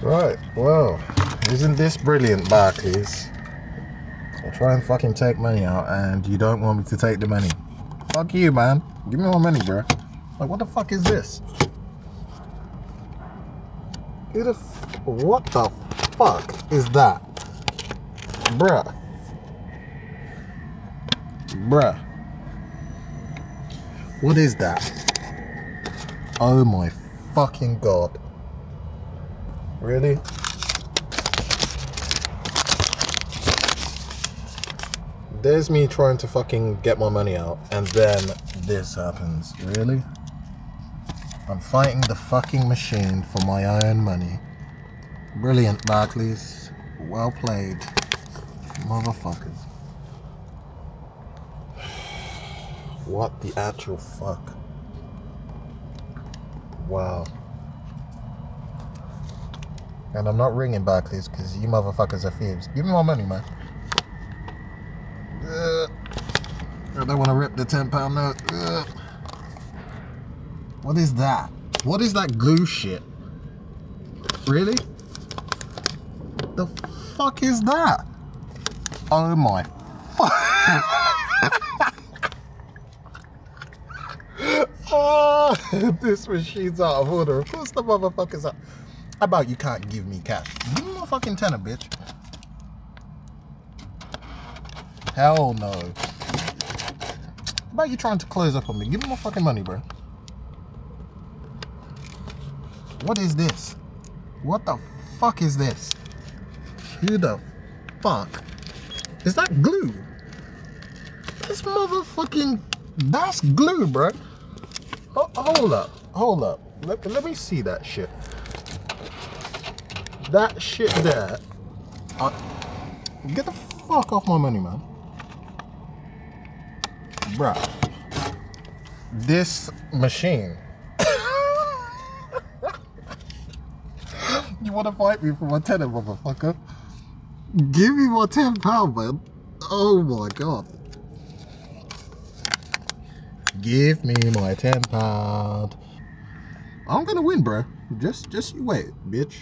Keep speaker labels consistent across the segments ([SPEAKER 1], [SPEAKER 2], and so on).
[SPEAKER 1] Right, well, isn't this brilliant, Barclays? I try and fucking take money out and you don't want me to take the money. Fuck you, man. Give me more money, bro. Like, what the fuck is this? Who the what the fuck is that? Bruh. Bruh. What is that? Oh my fucking god. Really? There's me trying to fucking get my money out, and then this happens. Really? I'm fighting the fucking machine for my own money. Brilliant, Barclays. Well played. Motherfuckers. What the actual fuck? Wow. And I'm not ringing Barclays because you motherfuckers are thieves. Give me my money, man. Uh, I don't want to rip the £10 note. Uh. What is that? What is that glue shit? Really? The fuck is that? Oh my oh, this machine's out of order. Of course the motherfuckers are. How about you can't give me cash? Give me my fucking tenner, bitch. Hell no. How about you trying to close up on me? Give me my fucking money, bro. What is this? What the fuck is this? Who the fuck? Is that glue? This motherfucking... That's glue, bro. Oh, hold up. Hold up. Let, let me see that shit. That shit there. Get the fuck off my money, man. Bruh. This machine. you wanna fight me for my tenner, motherfucker? Give me my ten pound, man. Oh my god. Give me my ten pound. I'm gonna win, bro. Just just you wait, bitch.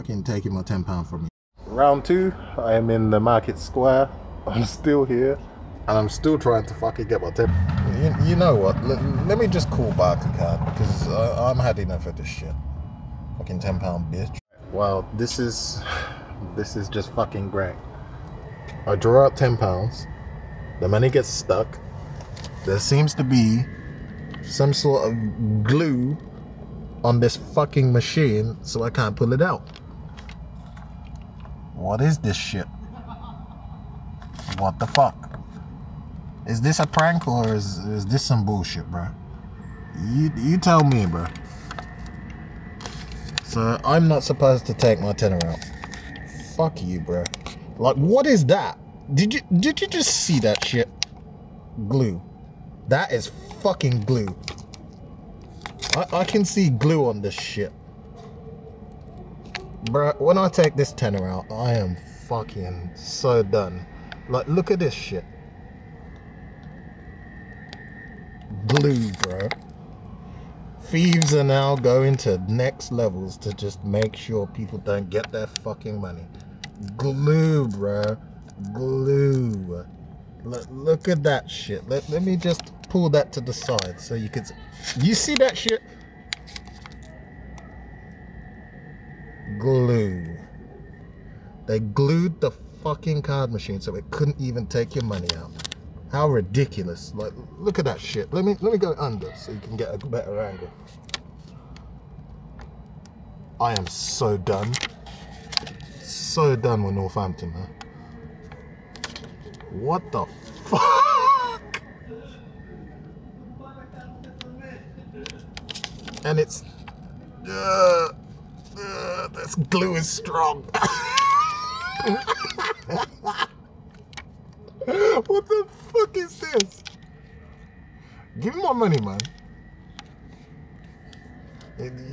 [SPEAKER 1] I can take you my ten pound from me. Round two, I am in the market square. I'm still here. And I'm still trying to fucking get my 10. You, you know what? Let, let me just call back again because I'm had enough of this shit. Fucking 10 pound bitch. Wow, this is this is just fucking great. I draw out 10 pounds. The money gets stuck. There seems to be some sort of glue on this fucking machine so I can't pull it out. What is this shit? What the fuck? Is this a prank or is, is this some bullshit, bro? You, you tell me, bro. So I'm not supposed to take my tenner out. Fuck you, bro. Like, what is that? Did you did you just see that shit? Glue. That is fucking glue. I, I can see glue on this shit. Bro, when I take this tenner out, I am fucking so done. Like, look at this shit. Glue, bro. Thieves are now going to next levels to just make sure people don't get their fucking money. Glue, bro. Glue. Look, look at that shit. Let, let me just pull that to the side so you can... You see that shit? Glue. They glued the fucking card machine so it couldn't even take your money out. How ridiculous. Like, look at that shit. Let me let me go under so you can get a better angle. I am so done. So done with Northampton, man. What the fuck? And it's... Uh, this glue is strong. what the fuck is this? Give me my money, man.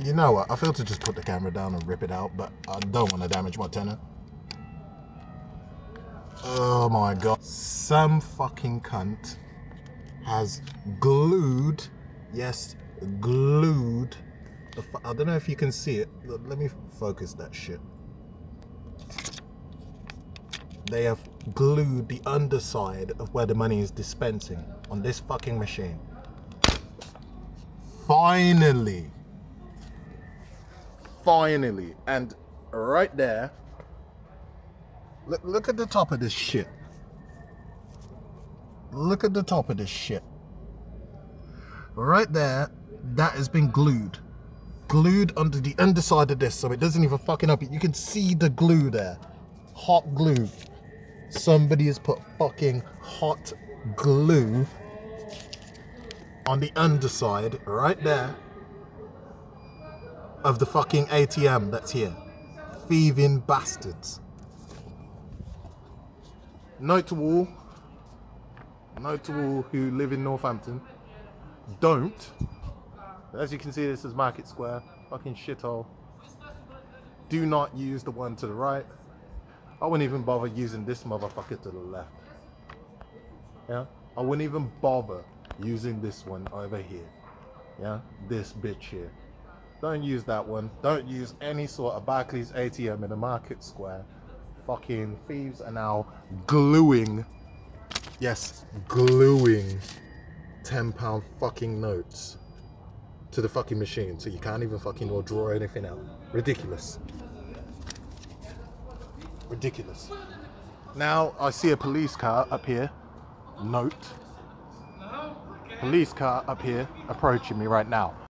[SPEAKER 1] You know what? I feel to just put the camera down and rip it out, but I don't want to damage my tenner. Oh my god. Some fucking cunt has glued, yes, glued I don't know if you can see it. Let me focus that shit. They have glued the underside of where the money is dispensing on this fucking machine. Finally. Finally. And right there. Look, look at the top of this shit. Look at the top of this shit. Right there, that has been glued. Glued under the underside of this, so it doesn't even fucking up. You can see the glue there. Hot glue. Somebody has put fucking hot glue on the underside, right there, of the fucking ATM that's here. Thieving bastards. Note to all, note to all who live in Northampton, don't. As you can see, this is Market Square, fucking shithole. Do not use the one to the right. I wouldn't even bother using this motherfucker to the left. Yeah, I wouldn't even bother using this one over here. Yeah, this bitch here. Don't use that one. Don't use any sort of Barclays ATM in the Market Square. Fucking thieves are now gluing. Yes, gluing 10 pound fucking notes to the fucking machine so you can't even fucking or draw anything out. Ridiculous. Ridiculous. Now I see a police car up here. Note. Police car up here approaching me right now.